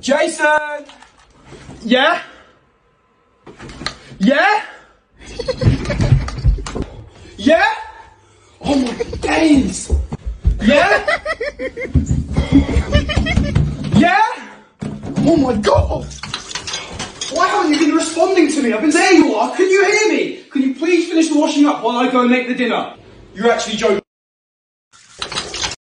Jason! Yeah? Yeah? yeah? Oh my days! Yeah? yeah? Oh my god! Why haven't you been responding to me? I've been there you are. Can you hear me? Can you please finish the washing up while I go and make the dinner? You're actually joking.